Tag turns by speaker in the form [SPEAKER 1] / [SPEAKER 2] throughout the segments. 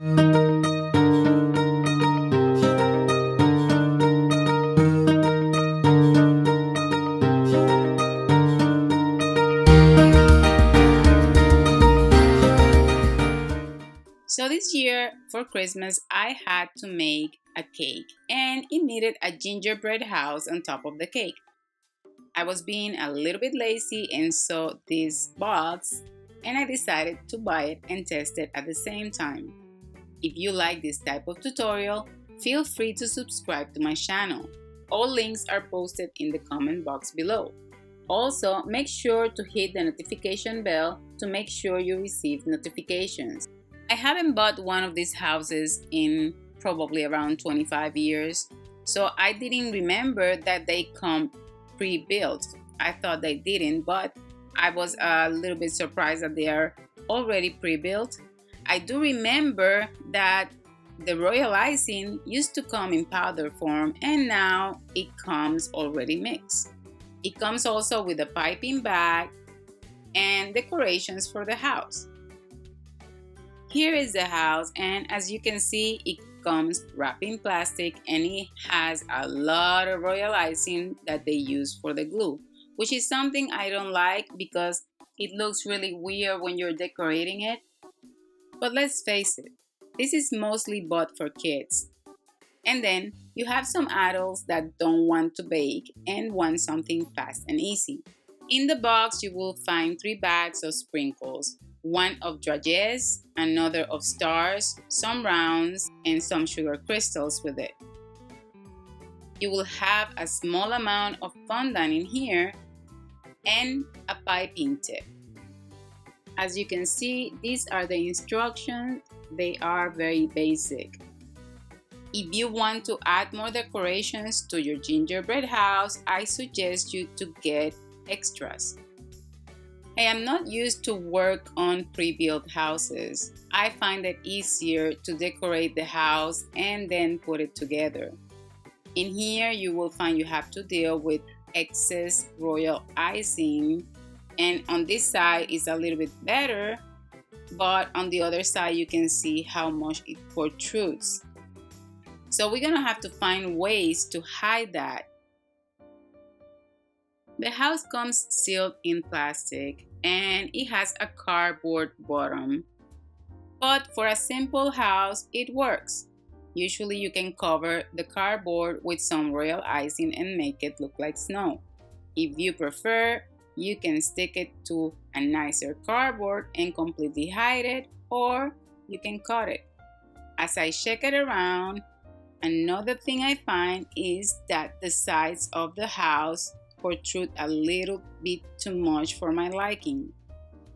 [SPEAKER 1] So this year for Christmas, I had to make a cake and it needed a gingerbread house on top of the cake. I was being a little bit lazy and saw this box and I decided to buy it and test it at the same time. If you like this type of tutorial, feel free to subscribe to my channel. All links are posted in the comment box below. Also, make sure to hit the notification bell to make sure you receive notifications. I haven't bought one of these houses in probably around 25 years, so I didn't remember that they come pre-built. I thought they didn't, but I was a little bit surprised that they are already pre-built. I do remember that the royal icing used to come in powder form and now it comes already mixed. It comes also with a piping bag and decorations for the house. Here is the house and as you can see it comes wrapped in plastic and it has a lot of royal icing that they use for the glue which is something I don't like because it looks really weird when you're decorating it. But let's face it, this is mostly bought for kids. And then you have some adults that don't want to bake and want something fast and easy. In the box, you will find three bags of sprinkles, one of dragées, another of stars, some rounds, and some sugar crystals with it. You will have a small amount of fondant in here and a piping tip. As you can see, these are the instructions. They are very basic. If you want to add more decorations to your gingerbread house, I suggest you to get extras. I am not used to work on pre-built houses. I find it easier to decorate the house and then put it together. In here, you will find you have to deal with excess royal icing and on this side is a little bit better but on the other side you can see how much it protrudes. So we're gonna have to find ways to hide that. The house comes sealed in plastic and it has a cardboard bottom. But for a simple house it works. Usually you can cover the cardboard with some royal icing and make it look like snow. If you prefer, you can stick it to a nicer cardboard and completely hide it or you can cut it. As I shake it around, another thing I find is that the sides of the house protrude a little bit too much for my liking.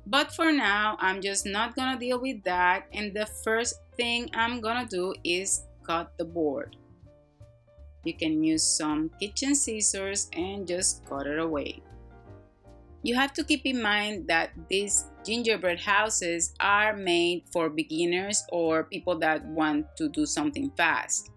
[SPEAKER 1] But for now, I'm just not gonna deal with that and the first thing I'm gonna do is cut the board. You can use some kitchen scissors and just cut it away. You have to keep in mind that these gingerbread houses are made for beginners or people that want to do something fast.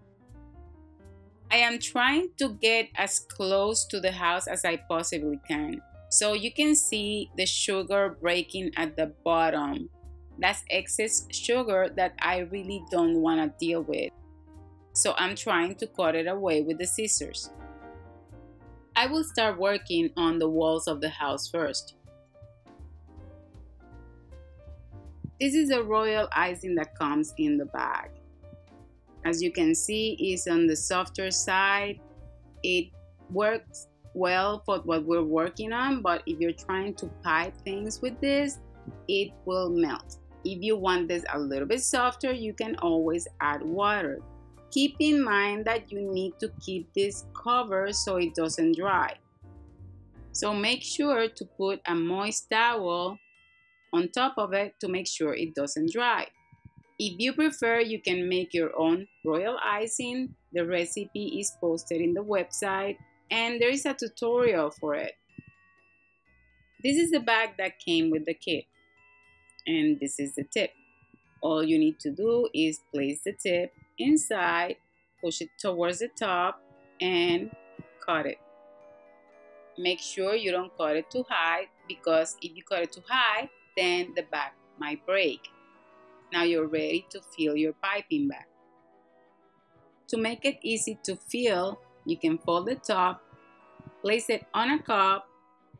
[SPEAKER 1] I am trying to get as close to the house as I possibly can. So you can see the sugar breaking at the bottom. That's excess sugar that I really don't want to deal with. So I'm trying to cut it away with the scissors. I will start working on the walls of the house first. This is the royal icing that comes in the bag. As you can see, it's on the softer side. It works well for what we're working on, but if you're trying to pipe things with this, it will melt. If you want this a little bit softer, you can always add water. Keep in mind that you need to keep this covered so it doesn't dry. So make sure to put a moist towel on top of it to make sure it doesn't dry. If you prefer, you can make your own royal icing. The recipe is posted in the website and there is a tutorial for it. This is the bag that came with the kit and this is the tip. All you need to do is place the tip inside, push it towards the top and cut it. Make sure you don't cut it too high because if you cut it too high, then the back might break. Now you're ready to fill your piping bag. To make it easy to fill, you can fold the top, place it on a cup,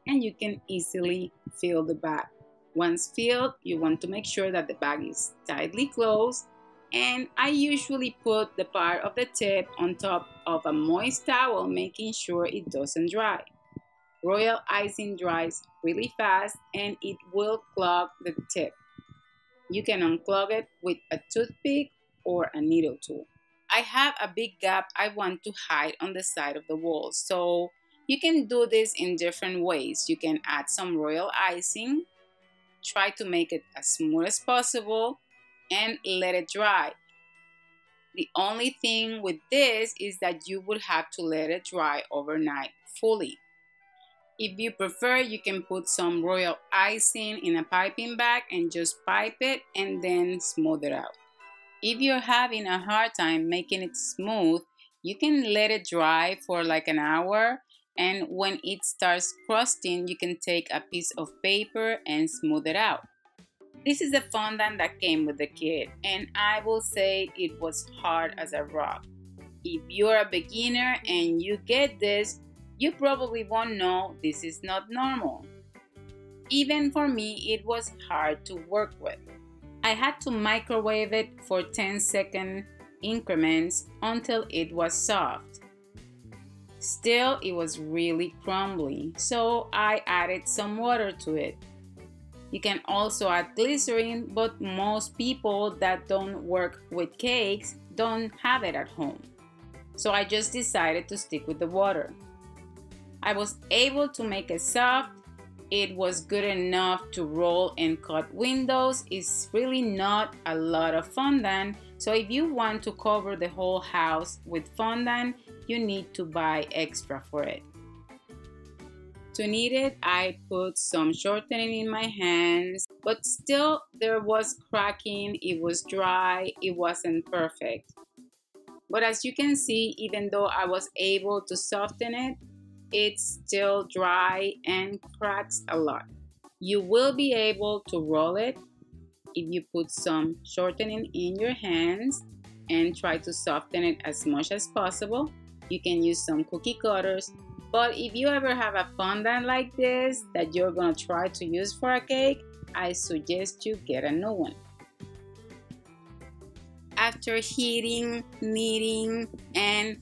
[SPEAKER 1] and you can easily fill the bag. Once filled, you want to make sure that the bag is tightly closed and I usually put the part of the tip on top of a moist towel making sure it doesn't dry. Royal icing dries really fast and it will clog the tip. You can unclog it with a toothpick or a needle tool. I have a big gap I want to hide on the side of the wall so you can do this in different ways. You can add some royal icing, try to make it as smooth as possible and let it dry. The only thing with this is that you would have to let it dry overnight fully. If you prefer, you can put some royal icing in a piping bag and just pipe it and then smooth it out. If you're having a hard time making it smooth, you can let it dry for like an hour and when it starts crusting, you can take a piece of paper and smooth it out. This is the fondant that came with the kit, and I will say it was hard as a rock. If you're a beginner and you get this, you probably won't know this is not normal. Even for me, it was hard to work with. I had to microwave it for 10 second increments until it was soft. Still, it was really crumbly, so I added some water to it. You can also add glycerin, but most people that don't work with cakes don't have it at home. So I just decided to stick with the water. I was able to make it soft. It was good enough to roll and cut windows. It's really not a lot of fondant. So if you want to cover the whole house with fondant, you need to buy extra for it. To knead it, I put some shortening in my hands, but still there was cracking, it was dry, it wasn't perfect. But as you can see, even though I was able to soften it, it's still dry and cracks a lot. You will be able to roll it if you put some shortening in your hands and try to soften it as much as possible. You can use some cookie cutters but if you ever have a fondant like this that you're gonna try to use for a cake, I suggest you get a new one. After heating, kneading, and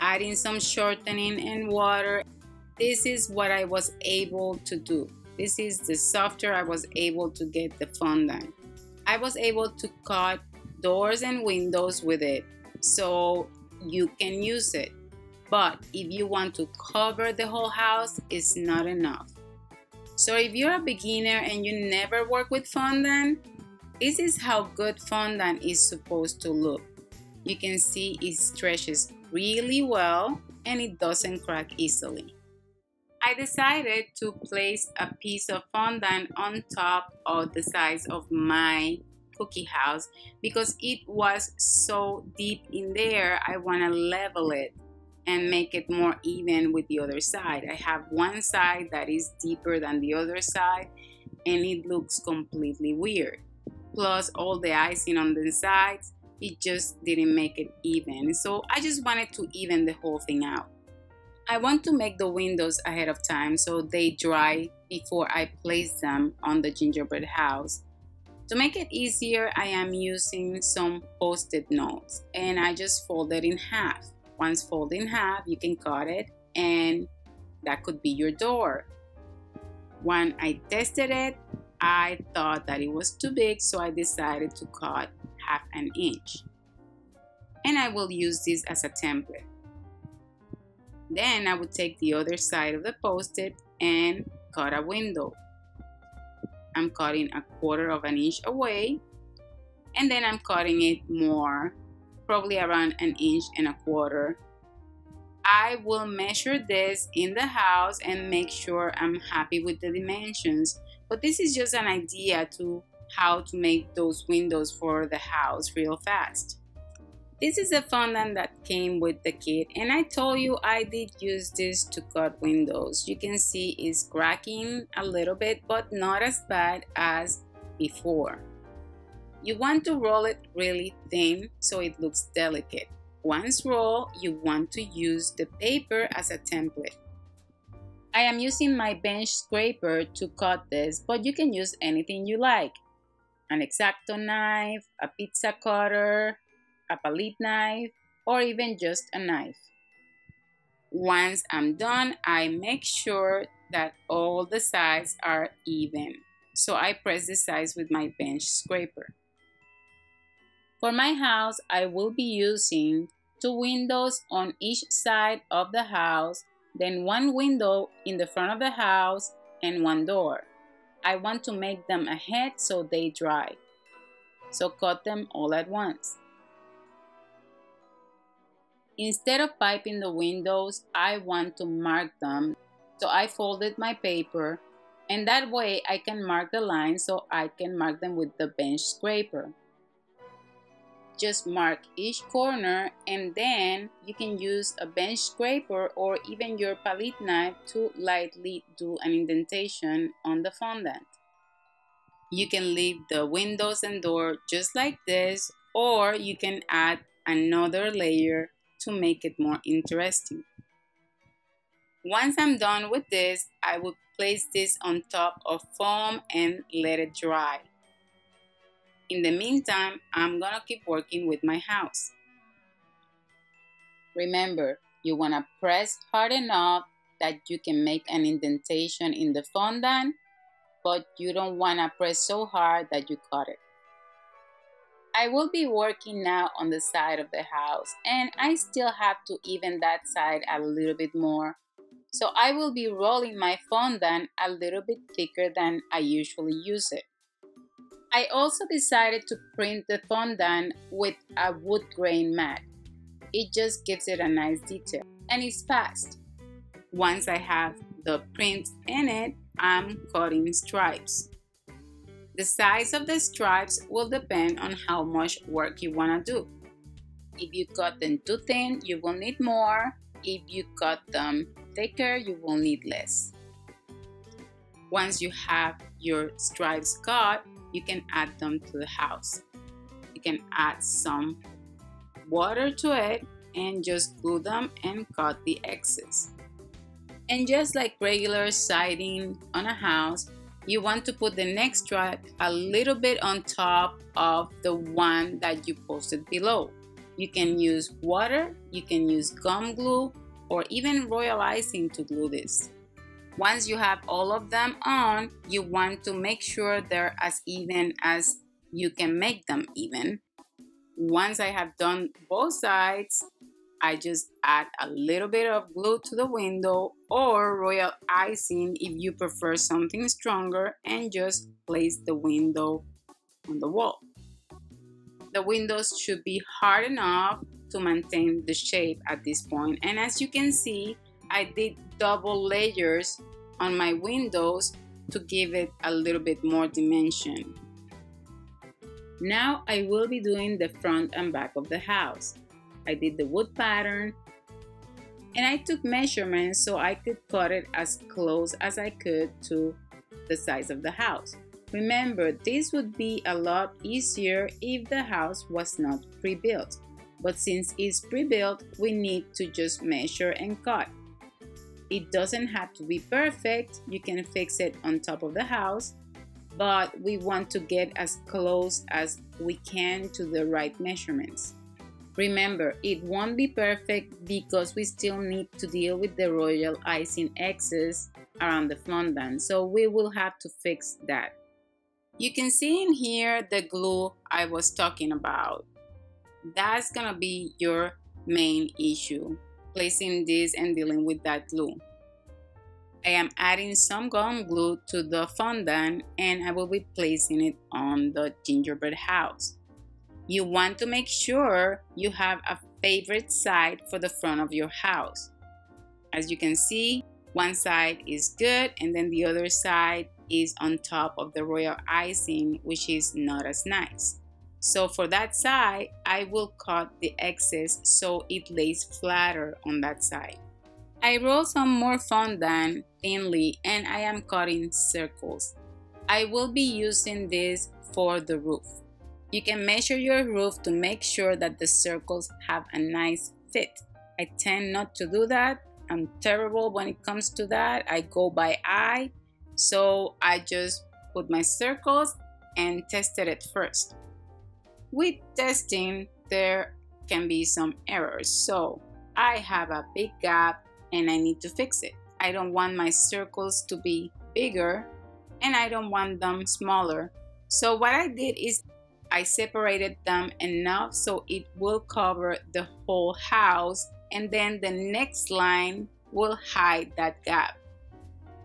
[SPEAKER 1] adding some shortening and water, this is what I was able to do. This is the softer I was able to get the fondant. I was able to cut doors and windows with it so you can use it. But if you want to cover the whole house, it's not enough. So if you're a beginner and you never work with fondant, this is how good fondant is supposed to look. You can see it stretches really well and it doesn't crack easily. I decided to place a piece of fondant on top of the sides of my cookie house because it was so deep in there I want to level it and make it more even with the other side. I have one side that is deeper than the other side and it looks completely weird. Plus all the icing on the sides, it just didn't make it even. So I just wanted to even the whole thing out. I want to make the windows ahead of time so they dry before I place them on the gingerbread house. To make it easier, I am using some post-it notes and I just fold it in half. Once folded in half, you can cut it and that could be your door. When I tested it, I thought that it was too big, so I decided to cut half an inch. And I will use this as a template. Then I would take the other side of the post-it and cut a window. I'm cutting a quarter of an inch away and then I'm cutting it more probably around an inch and a quarter. I will measure this in the house and make sure I'm happy with the dimensions. But this is just an idea to how to make those windows for the house real fast. This is a fondant that came with the kit and I told you I did use this to cut windows. You can see it's cracking a little bit but not as bad as before. You want to roll it really thin so it looks delicate. Once rolled, you want to use the paper as a template. I am using my bench scraper to cut this, but you can use anything you like. An X-Acto knife, a pizza cutter, a palette knife, or even just a knife. Once I'm done, I make sure that all the sides are even. So I press the sides with my bench scraper. For my house, I will be using two windows on each side of the house, then one window in the front of the house and one door. I want to make them ahead so they dry. So cut them all at once. Instead of piping the windows, I want to mark them. So I folded my paper and that way I can mark the lines so I can mark them with the bench scraper. Just mark each corner and then you can use a bench scraper or even your palette knife to lightly do an indentation on the fondant. You can leave the windows and door just like this or you can add another layer to make it more interesting. Once I'm done with this, I will place this on top of foam and let it dry. In the meantime, I'm gonna keep working with my house. Remember, you wanna press hard enough that you can make an indentation in the fondant, but you don't wanna press so hard that you cut it. I will be working now on the side of the house and I still have to even that side a little bit more. So I will be rolling my fondant a little bit thicker than I usually use it. I also decided to print the fondant with a wood grain mat. It just gives it a nice detail and it's fast. Once I have the print in it, I'm cutting stripes. The size of the stripes will depend on how much work you want to do. If you cut them too thin, you will need more. If you cut them thicker, you will need less. Once you have your stripes cut, you can add them to the house. You can add some water to it and just glue them and cut the excess. And just like regular siding on a house, you want to put the next stripe a little bit on top of the one that you posted below. You can use water, you can use gum glue, or even royal icing to glue this. Once you have all of them on, you want to make sure they're as even as you can make them even. Once I have done both sides, I just add a little bit of glue to the window or royal icing if you prefer something stronger and just place the window on the wall. The windows should be hard enough to maintain the shape at this point and as you can see I did double layers on my windows to give it a little bit more dimension. Now I will be doing the front and back of the house. I did the wood pattern and I took measurements so I could cut it as close as I could to the size of the house. Remember, this would be a lot easier if the house was not pre-built. But since it's pre-built, we need to just measure and cut. It doesn't have to be perfect, you can fix it on top of the house, but we want to get as close as we can to the right measurements. Remember, it won't be perfect because we still need to deal with the royal icing excess around the fondant, so we will have to fix that. You can see in here the glue I was talking about. That's gonna be your main issue, placing this and dealing with that glue. I am adding some gum glue to the fondant and I will be placing it on the gingerbread house. You want to make sure you have a favorite side for the front of your house. As you can see, one side is good and then the other side is on top of the royal icing, which is not as nice. So for that side, I will cut the excess so it lays flatter on that side. I roll some more fondant thinly and I am cutting circles. I will be using this for the roof. You can measure your roof to make sure that the circles have a nice fit. I tend not to do that. I'm terrible when it comes to that. I go by eye. So I just put my circles and tested it first. With testing, there can be some errors. So I have a big gap and I need to fix it. I don't want my circles to be bigger and I don't want them smaller. So what I did is I separated them enough so it will cover the whole house and then the next line will hide that gap.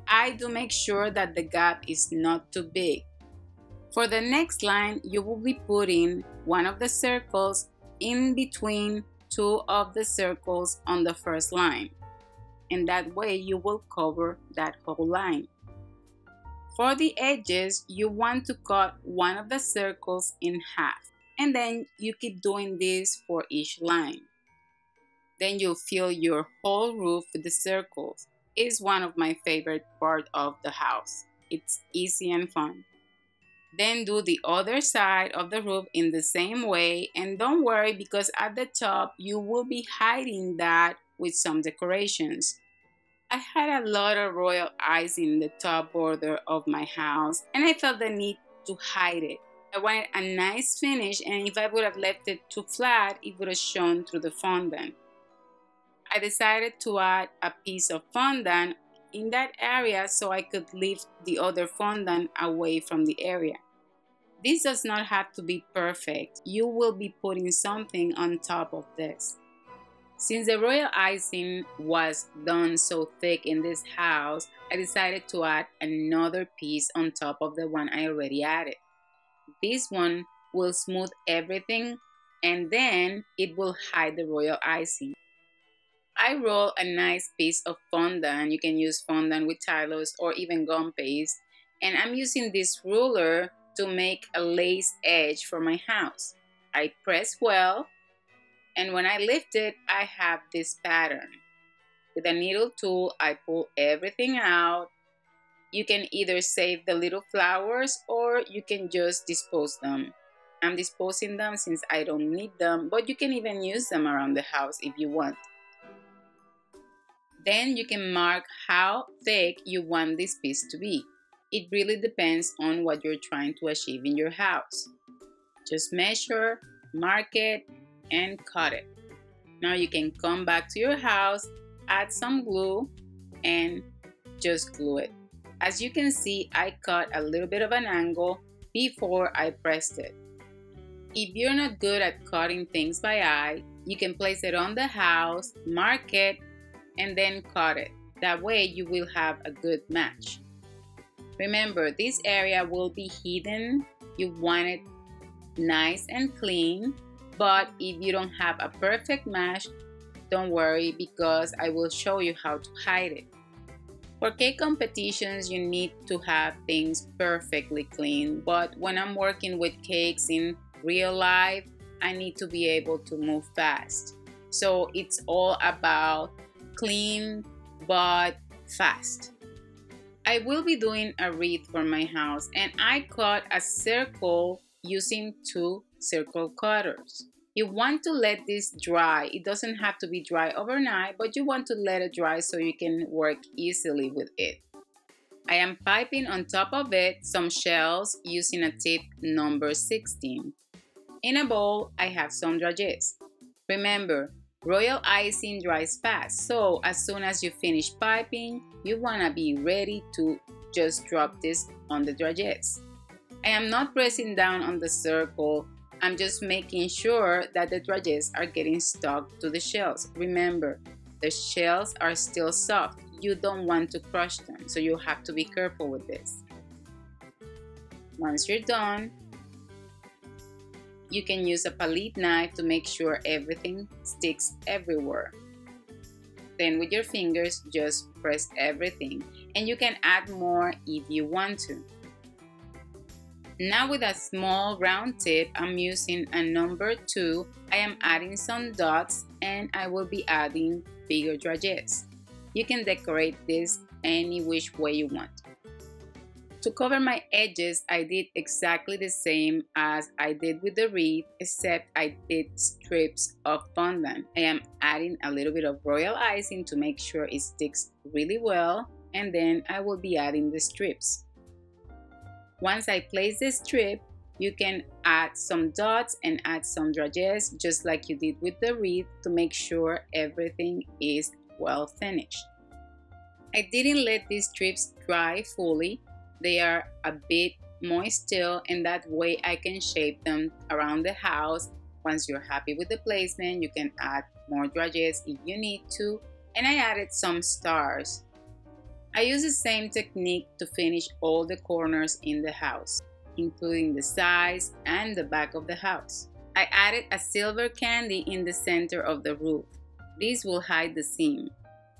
[SPEAKER 1] I do make sure that the gap is not too big. For the next line, you will be putting one of the circles in between two of the circles on the first line. And that way you will cover that whole line. For the edges, you want to cut one of the circles in half. And then you keep doing this for each line. Then you'll fill your whole roof with the circles. It's one of my favorite part of the house. It's easy and fun. Then do the other side of the roof in the same way and don't worry because at the top you will be hiding that with some decorations. I had a lot of royal icing in the top border of my house and I felt the need to hide it. I wanted a nice finish and if I would have left it too flat, it would have shown through the fondant. I decided to add a piece of fondant in that area so I could lift the other fondant away from the area. This does not have to be perfect. You will be putting something on top of this. Since the royal icing was done so thick in this house, I decided to add another piece on top of the one I already added. This one will smooth everything and then it will hide the royal icing. I roll a nice piece of fondant. You can use fondant with Tylose or even gum paste. And I'm using this ruler to make a lace edge for my house. I press well and when I lift it, I have this pattern. With a needle tool, I pull everything out. You can either save the little flowers or you can just dispose them. I'm disposing them since I don't need them, but you can even use them around the house if you want. Then you can mark how thick you want this piece to be. It really depends on what you're trying to achieve in your house. Just measure, mark it, and cut it. Now you can come back to your house, add some glue, and just glue it. As you can see, I cut a little bit of an angle before I pressed it. If you're not good at cutting things by eye, you can place it on the house, mark it, and then cut it. That way you will have a good match. Remember, this area will be hidden. You want it nice and clean but if you don't have a perfect match, don't worry because I will show you how to hide it. For cake competitions, you need to have things perfectly clean, but when I'm working with cakes in real life, I need to be able to move fast. So it's all about clean but fast. I will be doing a wreath for my house and I cut a circle using two circle cutters. You want to let this dry. It doesn't have to be dry overnight, but you want to let it dry so you can work easily with it. I am piping on top of it some shells using a tip number 16. In a bowl, I have some dragees. Remember, royal icing dries fast, so as soon as you finish piping, you want to be ready to just drop this on the dragees. I am not pressing down on the circle. I'm just making sure that the dragees are getting stuck to the shells. Remember, the shells are still soft. You don't want to crush them, so you have to be careful with this. Once you're done, you can use a palette knife to make sure everything sticks everywhere. Then with your fingers, just press everything. And you can add more if you want to. Now with a small round tip, I'm using a number 2. I am adding some dots and I will be adding bigger dragees. You can decorate this any which way you want. To cover my edges, I did exactly the same as I did with the wreath, except I did strips of fondant. I am adding a little bit of royal icing to make sure it sticks really well, and then I will be adding the strips. Once I place the strip, you can add some dots and add some dragees just like you did with the wreath to make sure everything is well finished. I didn't let these strips dry fully they are a bit moist still and that way I can shape them around the house. Once you're happy with the placement, you can add more dragees if you need to. And I added some stars. I use the same technique to finish all the corners in the house, including the sides and the back of the house. I added a silver candy in the center of the roof. This will hide the seam.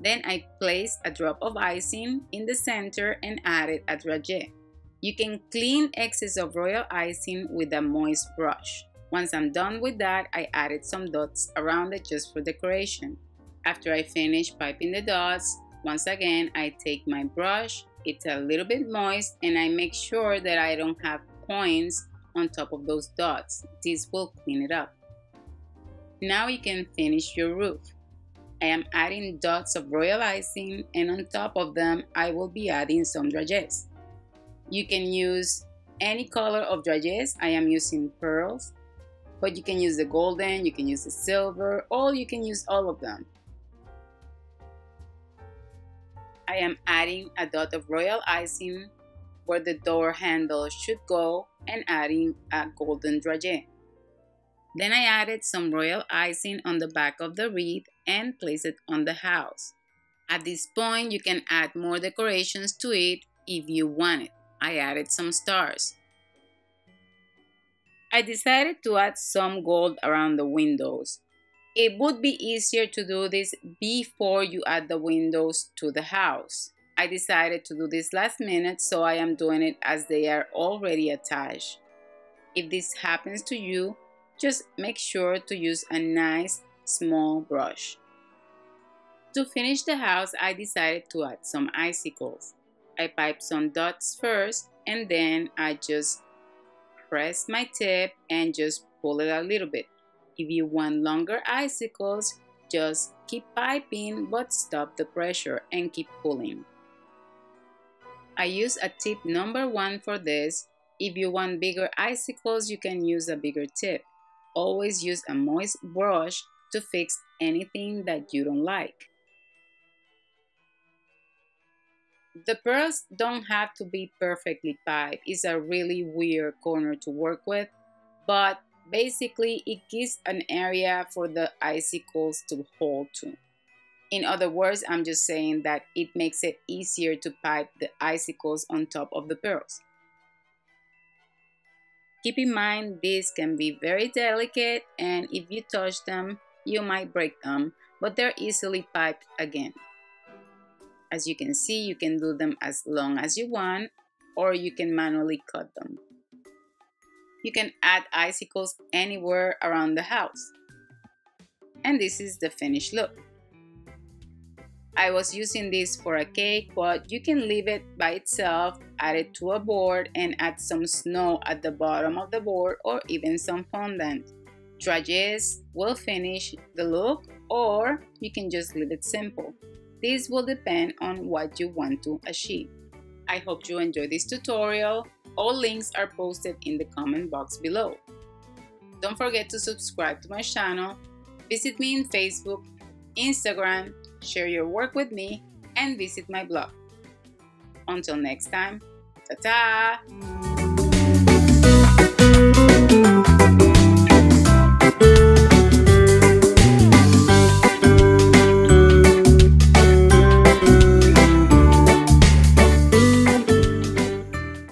[SPEAKER 1] Then I place a drop of icing in the center and added a dragee. You can clean excess of royal icing with a moist brush. Once I'm done with that, I added some dots around it just for decoration. After I finish piping the dots, once again, I take my brush, it's a little bit moist, and I make sure that I don't have points on top of those dots. This will clean it up. Now you can finish your roof. I am adding dots of royal icing and on top of them I will be adding some dragees. You can use any color of dragees. I am using pearls, but you can use the golden, you can use the silver, or you can use all of them. I am adding a dot of royal icing where the door handle should go and adding a golden dragee. Then I added some royal icing on the back of the wreath and place it on the house. At this point, you can add more decorations to it if you want it. I added some stars. I decided to add some gold around the windows. It would be easier to do this before you add the windows to the house. I decided to do this last minute, so I am doing it as they are already attached. If this happens to you, just make sure to use a nice small brush. To finish the house, I decided to add some icicles. I piped some dots first and then I just press my tip and just pull it a little bit. If you want longer icicles, just keep piping but stop the pressure and keep pulling. I use a tip number one for this. If you want bigger icicles, you can use a bigger tip. Always use a moist brush to fix anything that you don't like. The pearls don't have to be perfectly piped. It's a really weird corner to work with, but basically it gives an area for the icicles to hold to. In other words, I'm just saying that it makes it easier to pipe the icicles on top of the pearls. Keep in mind these can be very delicate and if you touch them, you might break them, but they're easily piped again. As you can see, you can do them as long as you want or you can manually cut them. You can add icicles anywhere around the house. And this is the finished look. I was using this for a cake, but you can leave it by itself, add it to a board, and add some snow at the bottom of the board or even some fondant. Dragees will finish the look or you can just leave it simple. This will depend on what you want to achieve. I hope you enjoyed this tutorial. All links are posted in the comment box below. Don't forget to subscribe to my channel, visit me in Facebook, Instagram, share your work with me, and visit my blog. Until next time, ta-ta!